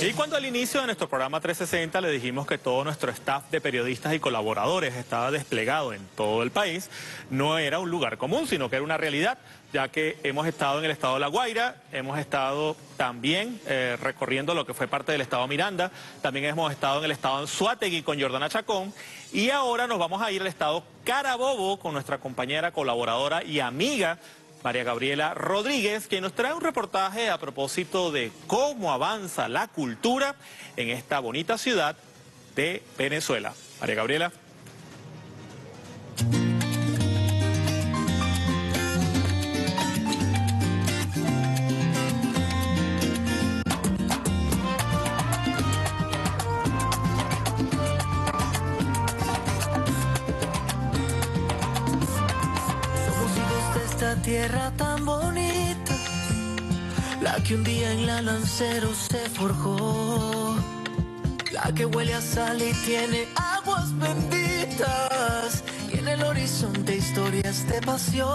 Y cuando al inicio de nuestro programa 360 le dijimos que todo nuestro staff de periodistas y colaboradores estaba desplegado en todo el país, no era un lugar común, sino que era una realidad, ya que hemos estado en el estado de La Guaira, hemos estado también eh, recorriendo lo que fue parte del estado Miranda, también hemos estado en el estado Anzuategui con Jordana Chacón, y ahora nos vamos a ir al estado Carabobo con nuestra compañera, colaboradora y amiga María Gabriela Rodríguez, que nos trae un reportaje a propósito de cómo avanza la cultura en esta bonita ciudad de Venezuela. María Gabriela. Tierra tan bonita, la que un día en la Lancero se forjó, la que huele a sal y tiene aguas benditas, y en el horizonte historias de pasión.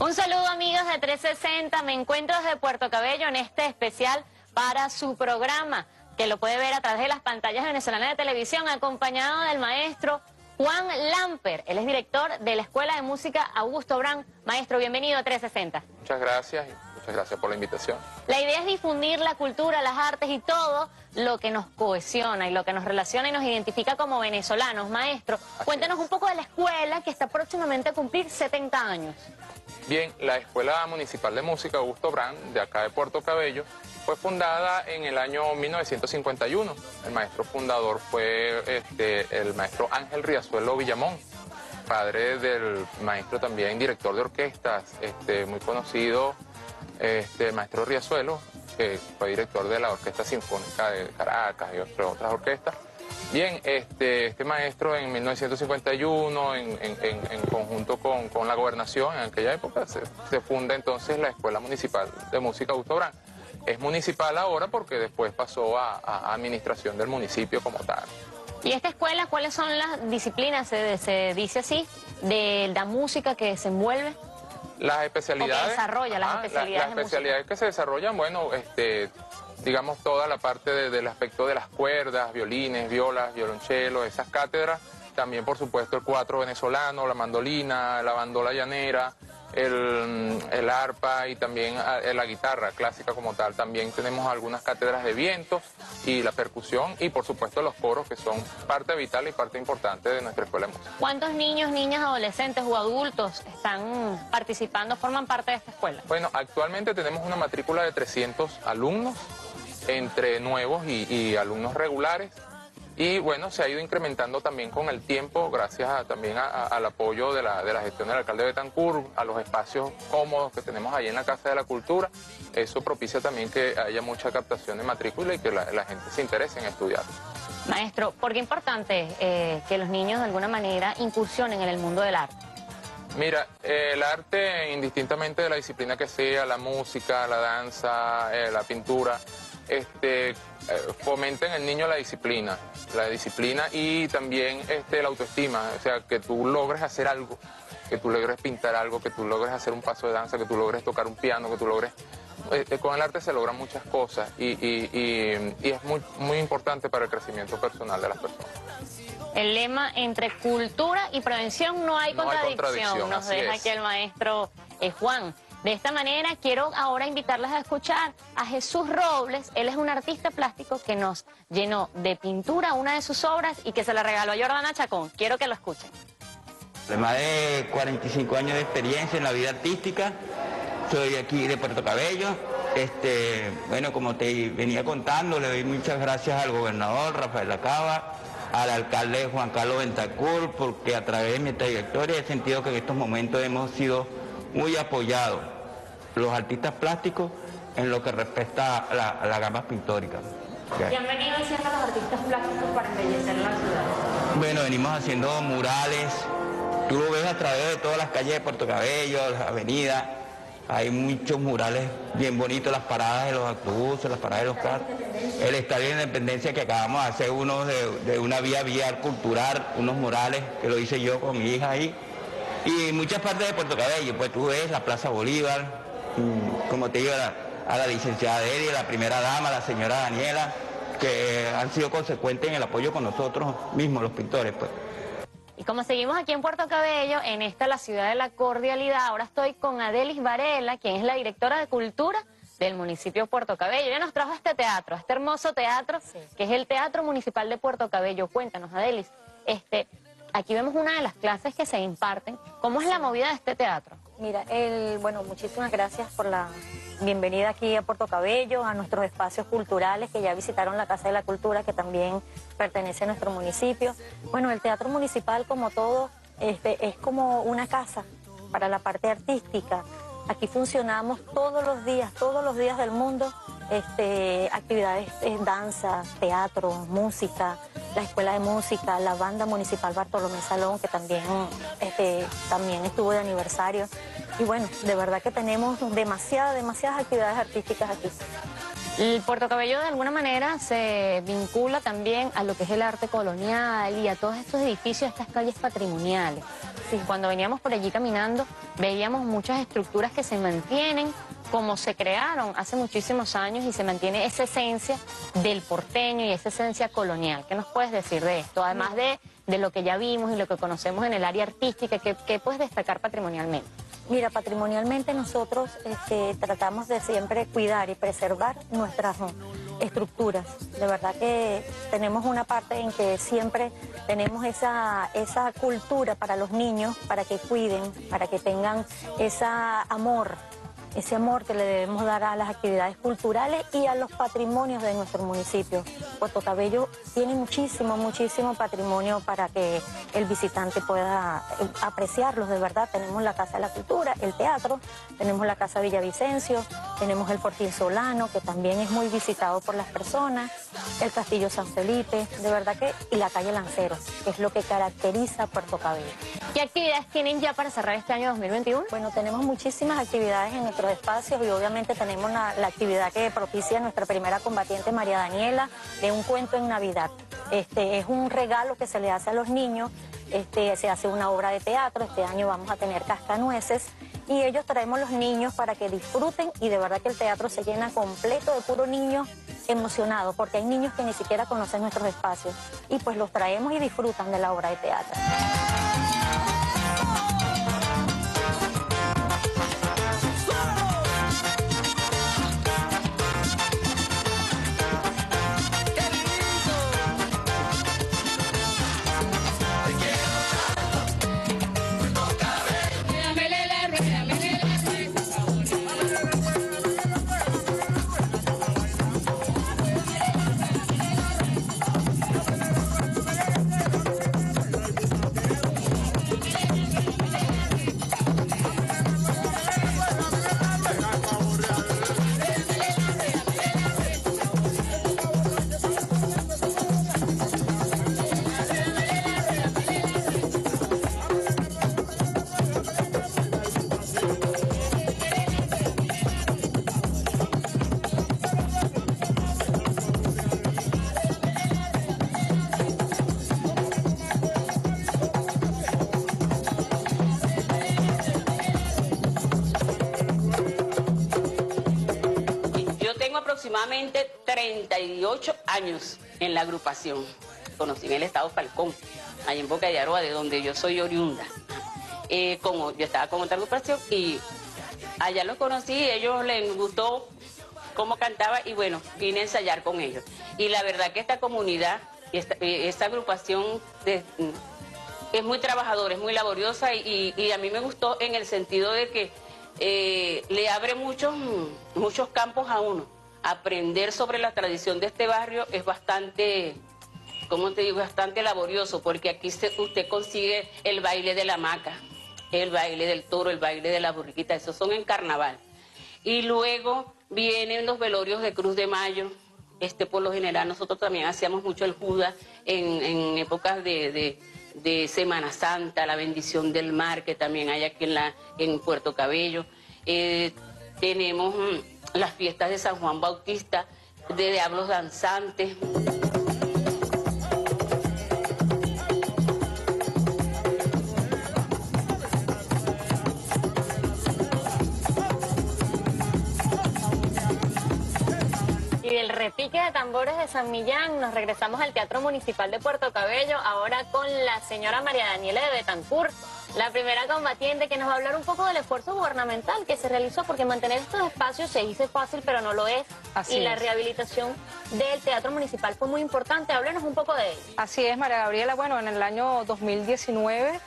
Un saludo amigos de 360, me encuentro desde Puerto Cabello en este especial para su programa, que lo puede ver a través de las pantallas venezolanas de televisión, acompañado del maestro Juan Lamper, él es director de la Escuela de Música Augusto Brand. Maestro, bienvenido a 360. Muchas gracias y muchas gracias por la invitación. La idea es difundir la cultura, las artes y todo lo que nos cohesiona y lo que nos relaciona y nos identifica como venezolanos. Maestro, cuéntenos un poco de la escuela que está próximamente a cumplir 70 años. Bien, la Escuela Municipal de Música Augusto Brand, de acá de Puerto Cabello, fue fundada en el año 1951. El maestro fundador fue este, el maestro Ángel Riazuelo Villamón, padre del maestro también director de orquestas, este, muy conocido, este, maestro Riazuelo, que fue director de la Orquesta Sinfónica de Caracas y otras orquestas. Bien, este, maestro en 1951, en, conjunto con, la gobernación en aquella época, se, funda entonces la Escuela Municipal de Música Augusto Brand. Es municipal ahora porque después pasó a, administración del municipio como tal. ¿Y esta escuela cuáles son las disciplinas, se, dice así, de la música que se envuelve? Las especialidades. que desarrolla las especialidades. las especialidades que se desarrollan, bueno, este, digamos, toda la parte del aspecto de las cuerdas, violines, violas, violonchelo, esas cátedras. También, por supuesto, el cuatro venezolano, la mandolina, la bandola llanera, el, arpa y también ah, la guitarra clásica como tal. También tenemos algunas cátedras de vientos y la percusión y, por supuesto, los coros, que son parte vital y parte importante de nuestra escuela de música. ¿Cuántos niños, niñas, adolescentes o adultos están participando, forman parte de esta escuela? Bueno, actualmente tenemos una matrícula de 300 alumnos entre nuevos y, alumnos regulares. Y bueno, se ha ido incrementando también con el tiempo, gracias también al apoyo de la, de la, gestión del alcalde Betancourt, a los espacios cómodos que tenemos ahí en la Casa de la Cultura. Eso propicia también que haya mucha captación de matrícula y que la, gente se interese en estudiar. Maestro, ¿por qué es importante eh, que los niños de alguna manera incursionen en el mundo del arte? Mira, eh, el arte, indistintamente de la disciplina que sea, la música, la danza, eh, la pintura, este, eh, fomenta en el niño la disciplina, la disciplina y también este, la autoestima, o sea, que tú logres hacer algo, que tú logres pintar algo, que tú logres hacer un paso de danza, que tú logres tocar un piano, que tú logres... Eh, eh, con el arte se logran muchas cosas y, es muy, muy importante para el crecimiento personal de las personas. El lema entre cultura y prevención no hay contradicción, nos deja aquí el maestro Juan. De esta manera quiero ahora invitarles a escuchar a Jesús Robles. Él es un artista plástico que nos llenó de pintura una de sus obras y que se la regaló a Jordana Chacón. Quiero que lo escuchen. Más de 45 años de experiencia en la vida artística. Soy aquí de Puerto Cabello. Este, bueno, como te venía contando, le doy muchas gracias al gobernador Rafael Lacaba, al alcalde Juan Carlos Ventacur, porque a través de mi trayectoria he sentido que en estos momentos hemos sido muy apoyados los artistas plásticos en lo que respecta a la, gama pictórica. ¿Qué han venido haciendo los artistas plásticos para embellecer la ciudad? Bueno, venimos haciendo murales, tú lo ves a través de todas las calles de Puerto Cabello, las avenidas, hay muchos murales bien bonitos, las paradas de los autobuses, las paradas de los carros. El Estadio de Independencia que acabamos de hacer uno de, de una vía vial cultural, unos murales que lo hice yo con mi hija ahí. Y muchas partes de Puerto Cabello, pues tú ves la Plaza Bolívar, como te digo, a la licenciada Delia, a la primera dama, a la señora Daniela, que han sido consecuentes en el apoyo con nosotros mismos, los pintores. pues. Y como seguimos aquí en Puerto Cabello, en esta la ciudad de la cordialidad, ahora estoy con Adelis Varela, quien es la directora de cultura del municipio de Puerto Cabello. Ella nos trajo este teatro, este hermoso teatro, que es el Teatro Municipal de Puerto Cabello. Cuéntanos, Adelis, este, aquí vemos una de las clases que se imparten. ¿Cómo es la movida de este teatro? Mira, el, bueno, muchísimas gracias por la bienvenida aquí a Puerto Cabello, a nuestros espacios culturales que ya visitaron la Casa de la Cultura, que también pertenece a nuestro municipio. Bueno, el Teatro Municipal, como todo, este, es como una casa para la parte artística. Aquí funcionamos todos los días, todos los días del mundo, este, actividades, eh, danza, teatro, música, la Escuela de Música, la Banda Municipal Bartolomé Salón, que también, este, también estuvo de aniversario. Y bueno, de verdad que tenemos demasiadas, demasiadas actividades artísticas aquí. El Puerto Cabello de alguna manera se vincula también a lo que es el arte colonial y a todos estos edificios, estas calles patrimoniales. Cuando veníamos por allí caminando, veíamos muchas estructuras que se mantienen como se crearon hace muchísimos años y se mantiene esa esencia del porteño y esa esencia colonial. ¿Qué nos puedes decir de esto? Además de, de lo que ya vimos y lo que conocemos en el área artística, ¿qué, puedes destacar patrimonialmente? Mira, patrimonialmente nosotros este, tratamos de siempre cuidar y preservar nuestras estructuras. De verdad que tenemos una parte en que siempre tenemos esa, esa cultura para los niños, para que cuiden, para que tengan ese amor ese amor que le debemos dar a las actividades culturales y a los patrimonios de nuestro municipio. Puerto Cabello tiene muchísimo, muchísimo patrimonio para que el visitante pueda eh, apreciarlos de verdad. Tenemos la Casa de la Cultura, el teatro, tenemos la Casa Villavicencio, tenemos el Fortín Solano, que también es muy visitado por las personas, el Castillo San Felipe, de verdad que, y la calle Lanceros, que es lo que caracteriza Puerto Cabello. ¿Qué actividades tienen ya para cerrar este año 2021? Bueno, tenemos muchísimas actividades en nuestro espacios y obviamente tenemos la actividad que propicia nuestra primera combatiente María Daniela de un cuento en Navidad. Este es un regalo que se le hace a los niños, este, se hace una obra de teatro, este año vamos a tener cascanueces y ellos traemos los niños para que disfruten y de verdad que el teatro se llena completo de puro niños emocionados porque hay niños que ni siquiera conocen nuestros espacios y pues los traemos y disfrutan de la obra de teatro. Aproximadamente 38 años en la agrupación. Conocí en el estado Falcón, ahí en Boca de Aroa, de donde yo soy oriunda. Eh, como yo estaba con otra agrupación y allá los conocí, ellos les gustó cómo cantaba y bueno, vine a ensayar con ellos. Y la verdad que esta comunidad, esta, eh, agrupación es muy trabajadora, es muy laboriosa y, a mí me gustó en el sentido de que eh, le abre muchos, muchos campos a uno aprender sobre la tradición de este barrio es bastante, ¿cómo te digo? Bastante laborioso, porque aquí usted consigue el baile de la maca, el baile del toro, el baile de la burriquita, esos son en carnaval. Y luego vienen los velorios de Cruz de Mayo. Este, por lo general, nosotros también hacíamos mucho el Judas en, épocas de, Semana Santa, la bendición del mar, que también hay aquí en Puerto Cabello. Eh, tenemos mm, las fiestas de San Juan Bautista, de diablos danzantes. y el repique de tambores de San Millán, nos regresamos al Teatro Municipal de Puerto Cabello, ahora con la señora María Daniela de Betancourt, la primera combatiente que nos va a hablar un poco del esfuerzo gubernamental que se realizó, porque mantener estos espacios se dice fácil, pero no lo es. y la rehabilitación del Teatro Municipal fue muy importante. Háblenos un poco de ello. Así es, María Gabriela. Bueno, en el año 2019,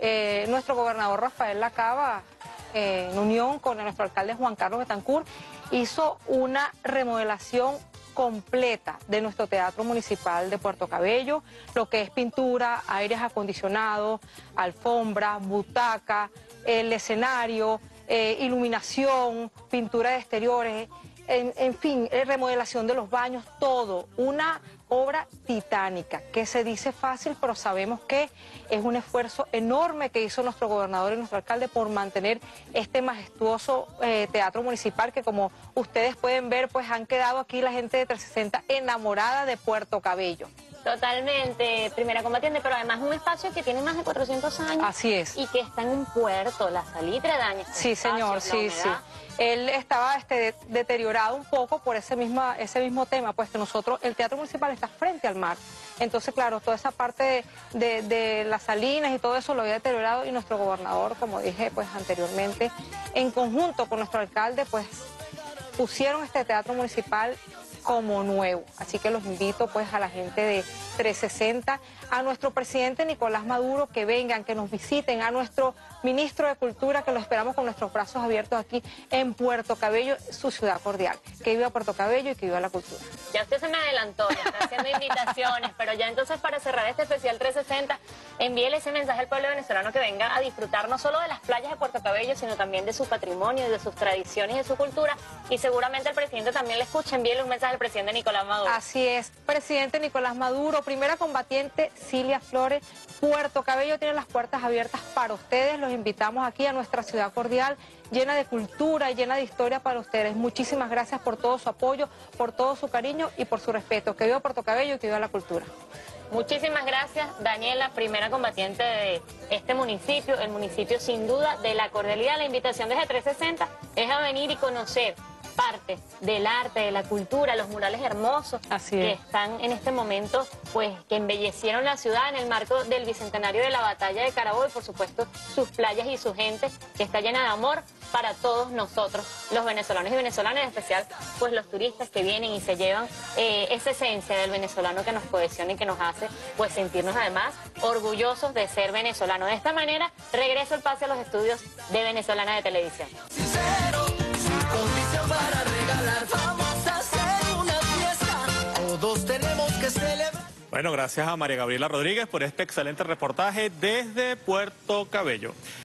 eh, nuestro gobernador Rafael Lacaba, eh, en unión con nuestro alcalde Juan Carlos Betancourt, hizo una remodelación completa de nuestro Teatro Municipal de Puerto Cabello, lo que es pintura, aires acondicionados, alfombra, butaca, el escenario, eh, iluminación, pintura de exteriores, en, fin, remodelación de los baños, todo, una obra titánica, que se dice fácil, pero sabemos que es un esfuerzo enorme que hizo nuestro gobernador y nuestro alcalde por mantener este majestuoso eh, teatro municipal que como ustedes pueden ver, pues han quedado aquí la gente de 360 enamorada de Puerto Cabello. Totalmente, primera combatiente, pero además un espacio que tiene más de 400 años. Así es. Y que está en un puerto, la salitre daña. Sí, señor, sí, sí él estaba este, deteriorado un poco por ese, misma, ese mismo tema, pues que nosotros, el Teatro Municipal está frente al mar. Entonces, claro, toda esa parte de, las salinas y todo eso lo había deteriorado y nuestro gobernador, como dije pues anteriormente, en conjunto con nuestro alcalde, pues pusieron este Teatro Municipal como nuevo. Así que los invito pues a la gente de 360, a nuestro presidente Nicolás Maduro que vengan, que nos visiten, a nuestro ministro de Cultura que lo esperamos con nuestros brazos abiertos aquí en Puerto Cabello, su ciudad cordial. Que viva Puerto Cabello y que viva la cultura. Ya usted se me adelantó, ya está haciendo invitaciones, pero ya entonces para cerrar este especial 360, envíele ese mensaje al pueblo venezolano que venga a disfrutar no solo de las playas de Puerto Cabello, sino también de su patrimonio, de sus tradiciones y de su cultura. Y seguramente el presidente también le escucha, envíele un mensaje al presidente Nicolás Maduro. Así es, presidente Nicolás Maduro, primera combatiente Cilia Flores, Puerto Cabello tiene las puertas abiertas para ustedes, los invitamos aquí a nuestra ciudad cordial, llena de cultura, llena de historia para ustedes. Muchísimas gracias por todo su apoyo, por todo su cariño y por su respeto. Que viva Puerto Cabello y que viva la cultura. Muchísimas gracias, Daniela, primera combatiente de este municipio, el municipio sin duda de la cordialidad. La invitación desde 360 es a venir y conocer parte del arte, de la cultura, los murales hermosos que están en este momento, pues que embellecieron la ciudad en el marco del bicentenario de la batalla de Carabobo y por supuesto sus playas y su gente que está llena de amor para todos nosotros, los venezolanos y venezolanas, en especial pues los turistas que vienen y se llevan eh, esa esencia del venezolano que nos cohesiona y que nos hace pues sentirnos además orgullosos de ser venezolanos. De esta manera regreso el pase a los estudios de Venezolana de Televisión Bueno, gracias a María Gabriela Rodríguez por este excelente reportaje desde Puerto Cabello.